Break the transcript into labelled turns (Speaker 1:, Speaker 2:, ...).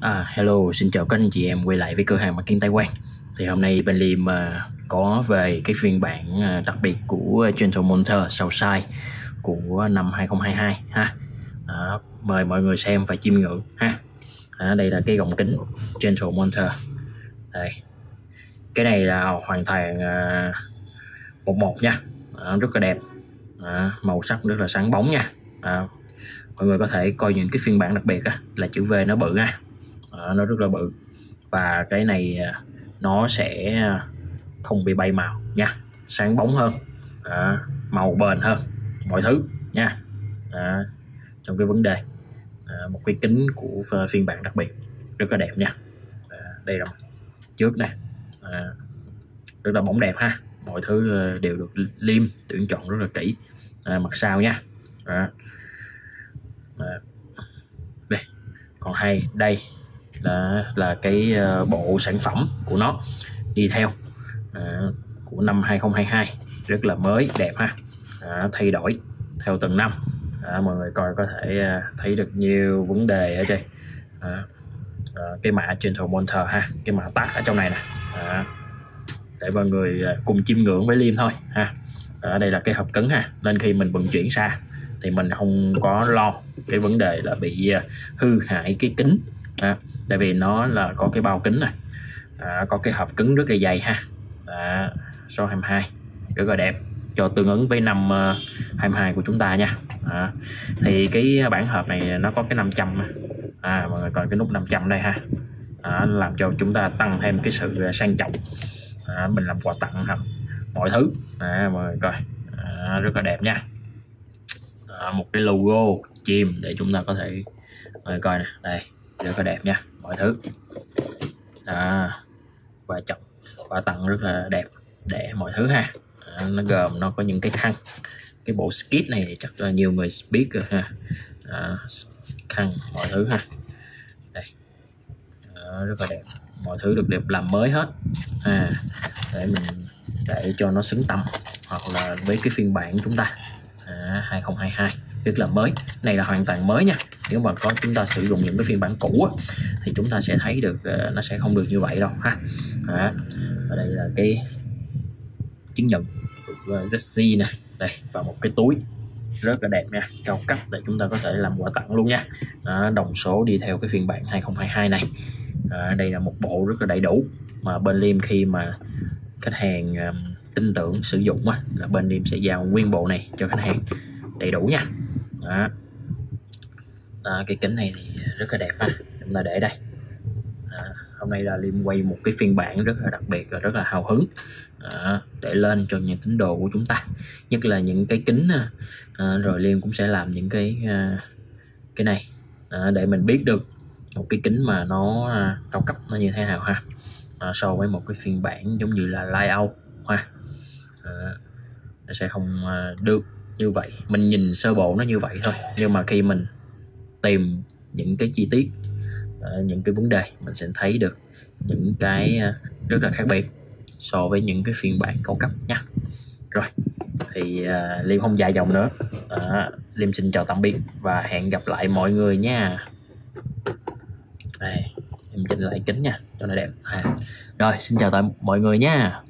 Speaker 1: À, hello, xin chào các anh chị em quay lại với cửa hàng mặt kiến Taiwan. Thì hôm nay bên Liêm uh, à, có về cái phiên bản uh, đặc biệt của Gentle Monter Southside của năm 2022 ha. À, mời mọi người xem và chiêm ngưỡng ha. À, đây là cái gọng kính Gentle Monster. Đây. Cái này là hoàn toàn uh, một một nha. À, rất là đẹp. À, màu sắc rất là sáng bóng nha. À, mọi người có thể coi những cái phiên bản đặc biệt á, là chữ V nó bự ha nó rất là bự. Và cái này à, nó sẽ không bị bay màu nha. Sáng bóng hơn à, màu bền hơn mọi thứ nha. À, trong cái vấn đề à, một cái kính của phiên bản đặc biệt rất là đẹp nha. À, đây là trước nè à, rất là bóng đẹp ha. Mọi thứ ờ, đều được liêm tuyển chọn rất là kỹ. À, mặt sau nha. À, à, đây còn hay đây là là cái ờ, bộ sản phẩm của nó đi theo à, của năm 2022 rất là mới đẹp ha. À, thay đổi theo từng năm. À, mọi người coi có thể à, thấy được nhiều vấn đề ở đây à, à, cái mã Gentle Monter ha cái mã tắt ở trong này nè. À, để mọi người à, cùng chiêm ngưỡng với Liêm thôi ha. Ở đây là cái hộp cứng ha nên khi mình vận chuyển xa thì mình không có lo cái vấn đề là bị à, hư hại cái kính à, tại vì nó là có cái bao kính này à, có cái hộp cứng rất là dày ha. À, số 22 rất là đẹp. Cho tương ứng với năm ờ, uh, 22 của chúng ta nha. À, thì cái bản hộp này nó có cái 500 à mọi người coi cái nút 500 đây ha. À, làm cho chúng ta tăng thêm cái sự ờ, sang trọng. À, mình làm quà tặng ha mọi thứ. À, mọi người coi. À, rất là đẹp nha. À, một cái logo chim để chúng ta có thể mọi người coi nè. Đây rất là đẹp nha mọi thứ. À, quà trọng quà tặng rất là đẹp để mọi thứ ha. À, nó gồm nó có những cái khăn. Cái bộ skit này thì chắc là nhiều người biết rồi ha. À, khăn mọi thứ ha. Đây. À, rất là đẹp. Mọi thứ được đẹp làm mới hết. À, để mình để cho nó xứng tầm hoặc là với cái phiên bản chúng ta. À, 2022 việc là mới. Này là hoàn toàn mới nha. Nếu mà có chúng ta sử dụng những cái phiên bản cũ á, thì chúng ta sẽ thấy được uh, nó sẽ không được như vậy đâu ha. À, ở đây là cái chứng nhận của ờ, Jesse nè. Đây và một cái túi rất là đẹp nha. Cao cấp để chúng ta có thể làm quà tặng luôn nha. À, đồng số đi theo cái phiên bản 2022 này. À, đây là một bộ rất là đầy đủ. Mà bên Liêm khi mà khách hàng um, tin tưởng sử dụng á, là bên Liêm sẽ giao nguyên bộ này cho khách hàng đầy đủ nha đó. À, cái kính này thì rất là đẹp ha. Chúng ta để đây. À, hôm nay là liêm quay một cái phiên bản rất là đặc biệt và rất là hào hứng. À, để lên cho những tín đồ của chúng ta. Nhất là những cái kính à, à rồi liêm cũng sẽ làm những cái à, cái này. À, để mình biết được một cái kính mà nó à, cao cấp nó như thế nào ha. À, so với một cái phiên bản giống như là layout ha. À, nó sẽ không à, được như vậy mình nhìn sơ bộ nó như vậy thôi. Nhưng mà khi mình tìm những cái chi tiết ờ, những cái vấn đề mình sẽ thấy được những cái ờ, rất là khác biệt so với những cái phiên bản cao cấp nha. Rồi thì uh, liêm không dài dòng nữa. Uh, liêm xin chào tạm biệt và hẹn gặp lại mọi người nha. Đây em chỉnh lại kính nha cho nó đẹp. À. rồi xin chào tạm mọi người nha.